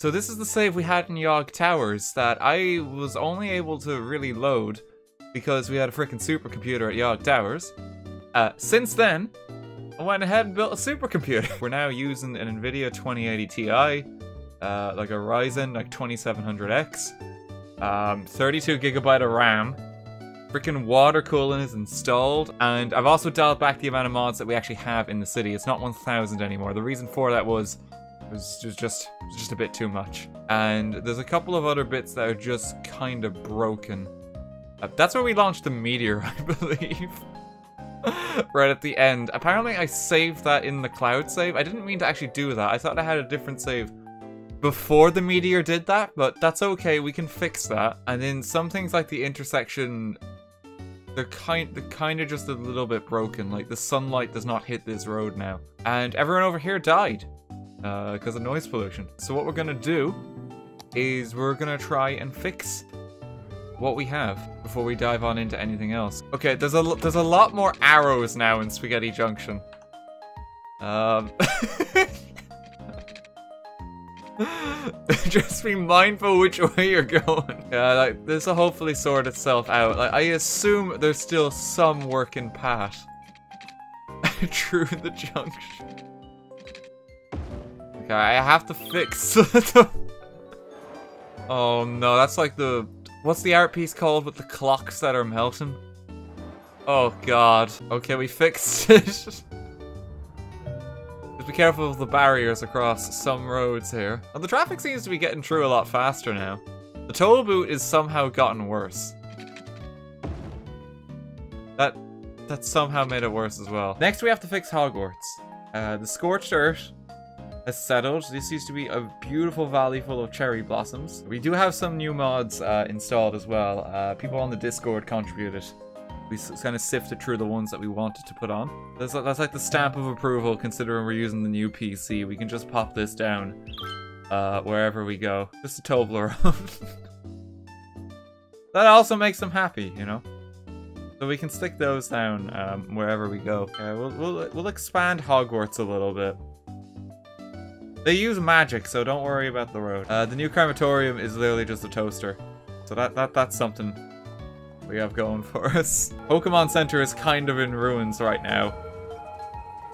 So this is the save we had in Yogg Towers that I was only able to really load because we had a freaking supercomputer at Yogg Towers. Uh, since then, I went ahead and built a supercomputer. We're now using an NVIDIA 2080 Ti, uh, like a Ryzen like 2700X, um, 32 gigabyte of RAM, freaking water cooling is installed, and I've also dialed back the amount of mods that we actually have in the city. It's not 1000 anymore. The reason for that was it was just, just, a bit too much. And there's a couple of other bits that are just kind of broken. Uh, that's where we launched the meteor, I believe. right at the end. Apparently I saved that in the cloud save. I didn't mean to actually do that. I thought I had a different save before the meteor did that, but that's okay. We can fix that. And then some things like the intersection, they're kind, they're kind of just a little bit broken. Like the sunlight does not hit this road now. And everyone over here died because uh, of noise pollution. So what we're gonna do is we're gonna try and fix what we have before we dive on into anything else. Okay, there's a there's a lot more arrows now in Spaghetti Junction. Um, just be mindful which way you're going. Yeah, like this will hopefully sort itself out. Like I assume there's still some working path through the junction. Okay, I have to fix Oh no, that's like the What's the art piece called with the clocks that are melting? Oh god. Okay, we fixed it. Just be careful of the barriers across some roads here. And the traffic seems to be getting through a lot faster now. The toll boot is somehow gotten worse. That that somehow made it worse as well. Next we have to fix Hogwarts. Uh, the Scorched Earth has settled. This used to be a beautiful valley full of cherry blossoms. We do have some new mods uh, installed as well. Uh, people on the Discord contributed. We kind of sifted through the ones that we wanted to put on. That's, that's like the stamp of approval considering we're using the new PC. We can just pop this down uh, wherever we go. Just a Toblerone. that also makes them happy, you know? So we can stick those down um, wherever we go. We'll, we'll, we'll expand Hogwarts a little bit. They use magic, so don't worry about the road. Uh, the new crematorium is literally just a toaster. So that, that that's something we have going for us. Pokemon Center is kind of in ruins right now.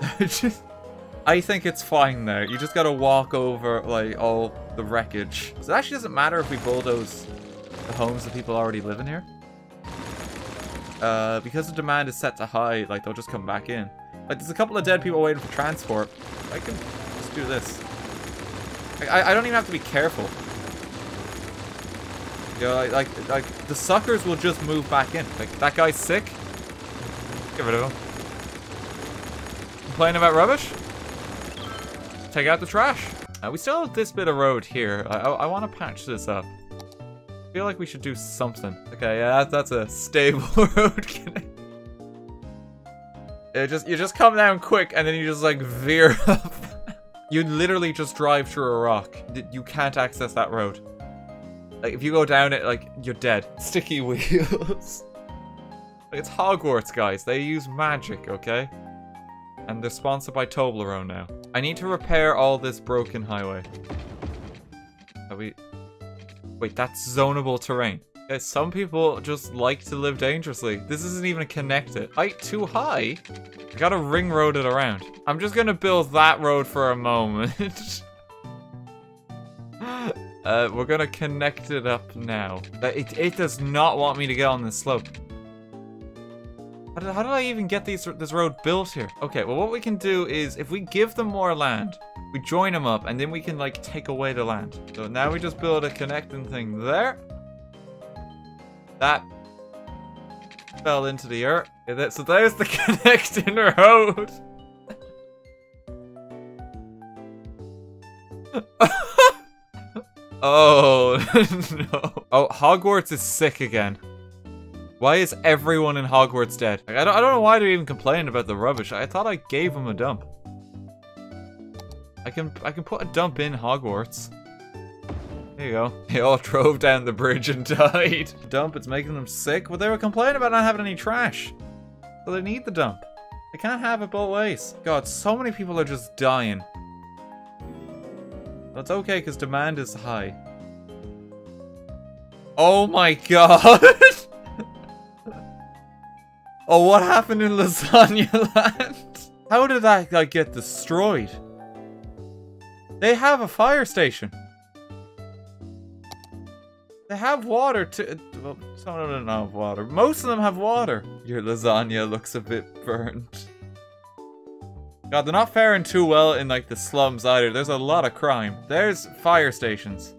I think it's fine there. You just gotta walk over, like, all the wreckage. So it actually doesn't matter if we bulldoze the homes that people already live in here. Uh, because the demand is set to high, like, they'll just come back in. Like, there's a couple of dead people waiting for transport. I can just do this. I, I don't even have to be careful. You know, like, like, like, the suckers will just move back in. Like, that guy's sick. Get rid of him. Complaining about rubbish? Take out the trash. Uh, we still have this bit of road here. I, I, I want to patch this up. I feel like we should do something. Okay, yeah, that's a stable road. it just you just come down quick and then you just like veer up. You literally just drive through a rock. You can't access that road. Like, if you go down it, like, you're dead. Sticky wheels. like, it's Hogwarts, guys. They use magic, okay? And they're sponsored by Toblerone now. I need to repair all this broken highway. Are we... Wait, that's zonable terrain. Some people just like to live dangerously. This isn't even connected. Height too high? I gotta ring road it around. I'm just gonna build that road for a moment. uh, we're gonna connect it up now. It, it does not want me to get on this slope. How did, how did I even get these, this road built here? Okay, well what we can do is, if we give them more land, we join them up, and then we can like take away the land. So now we just build a connecting thing there. That fell into the earth. So there's the connecting road. oh, no. Oh, Hogwarts is sick again. Why is everyone in Hogwarts dead? Like, I, don't, I don't know why they're even complaining about the rubbish. I thought I gave them a dump. I can I can put a dump in Hogwarts. There you go. They all drove down the bridge and died. Dump, it's making them sick. Well, they were complaining about not having any trash. So they need the dump. They can't have it both ways. God, so many people are just dying. That's okay, because demand is high. Oh my god! oh, what happened in Lasagna Land? How did that like, get destroyed? They have a fire station. They have water too. Well, some of them don't have water. Most of them have water. Your lasagna looks a bit burnt. God, they're not faring too well in like the slums either. There's a lot of crime. There's fire stations.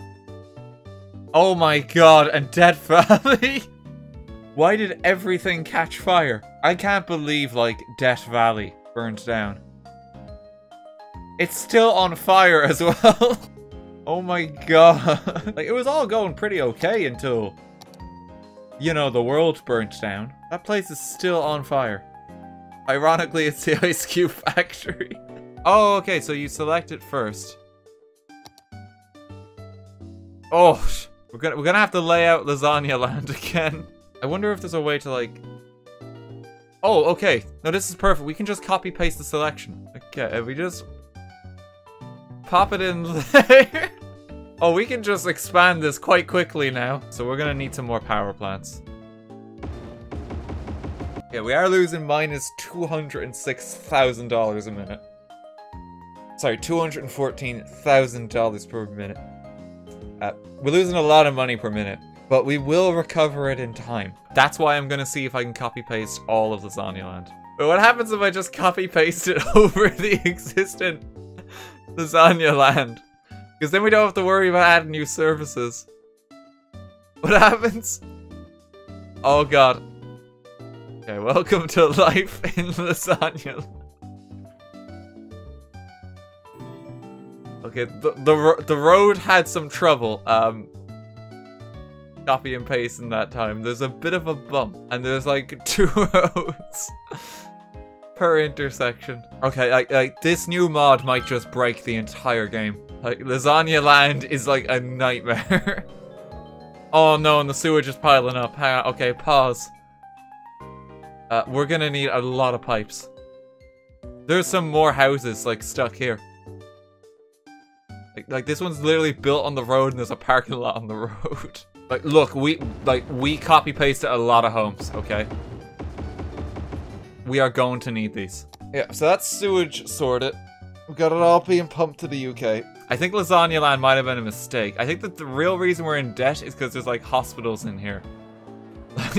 Oh my god, and Death Valley. Why did everything catch fire? I can't believe like Death Valley burned down. It's still on fire as well. Oh my god. like it was all going pretty okay until you know the world burnt down. That place is still on fire. Ironically, it's the Ice Cube factory. Oh, okay, so you select it first. Oh, we're gonna we're gonna have to lay out Lasagna Land again. I wonder if there's a way to like. Oh, okay. No, this is perfect. We can just copy paste the selection. Okay, we just pop it in there. Oh, we can just expand this quite quickly now. So we're gonna need some more power plants. Yeah, we are losing minus $206,000 a minute. Sorry, $214,000 per minute. Uh, we're losing a lot of money per minute, but we will recover it in time. That's why I'm gonna see if I can copy paste all of Lasagna Land. But what happens if I just copy paste it over the existing Lasagna Land? Because then we don't have to worry about adding new services. What happens? Oh god, Okay, welcome to life in lasagna. Okay, the, the, the road had some trouble. Um, copy and paste in that time. There's a bit of a bump, and there's like two roads per intersection. Okay, like, this new mod might just break the entire game. Like, Lasagna Land is like a nightmare. oh no, and the sewage is piling up. Hang on, okay, pause. Uh, we're gonna need a lot of pipes. There's some more houses, like, stuck here. Like, like, this one's literally built on the road and there's a parking lot on the road. like, look, we, like, we copy-pasted a lot of homes, okay? We are going to need these. Yeah, so that's sewage sorted. We've got it all being pumped to the UK. I think Lasagna Land might have been a mistake. I think that the real reason we're in debt is because there's, like, hospitals in here.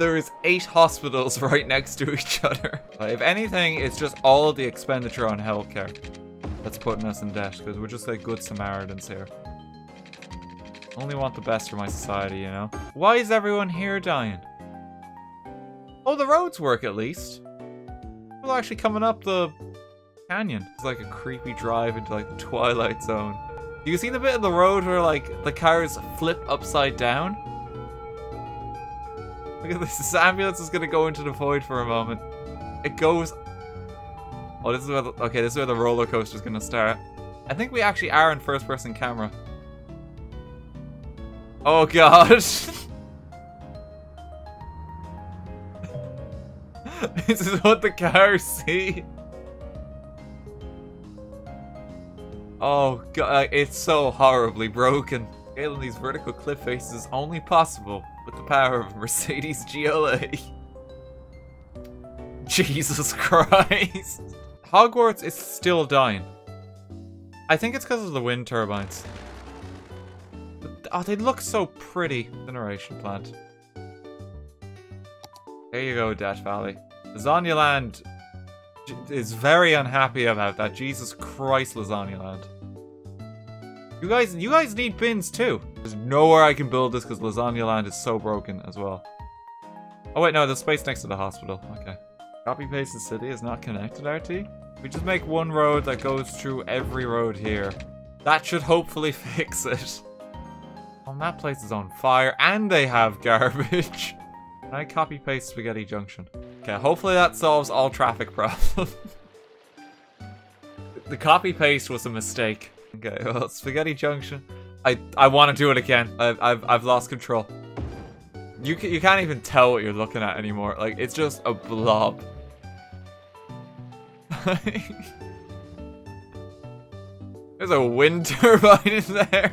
there is eight hospitals right next to each other. if anything, it's just all the expenditure on healthcare that's putting us in debt, because we're just like good Samaritans here. Only want the best for my society, you know? Why is everyone here dying? Oh, the roads work at least. Are actually coming up the canyon. It's like a creepy drive into like the Twilight Zone. You see the bit of the road where like the cars flip upside down? Look at this. This ambulance is gonna go into the void for a moment. It goes. Oh, this is where. The... Okay, this is where the roller coaster is gonna start. I think we actually are in first-person camera. Oh god. this is what the cars see. Oh god, uh, it's so horribly broken. Scaling these vertical cliff faces is only possible with the power of Mercedes GLA. Jesus Christ. Hogwarts is still dying. I think it's because of the wind turbines. Oh, they look so pretty. The generation plant. There you go, Death Valley. Lasagna Land is very unhappy about that. Jesus Christ, Lasagna Land. You guys, you guys need bins too. There's nowhere I can build this because Lasagna Land is so broken as well. Oh wait, no, there's space next to the hospital. Okay. Copy paste the city is not connected, RT? We just make one road that goes through every road here. That should hopefully fix it. Oh, that place is on fire and they have garbage. Can I copy paste Spaghetti Junction? Okay, hopefully that solves all traffic problems. the copy paste was a mistake. Okay, well, Spaghetti Junction. I I want to do it again. I've I've I've lost control. You can, you can't even tell what you're looking at anymore. Like it's just a blob. There's a wind turbine in there.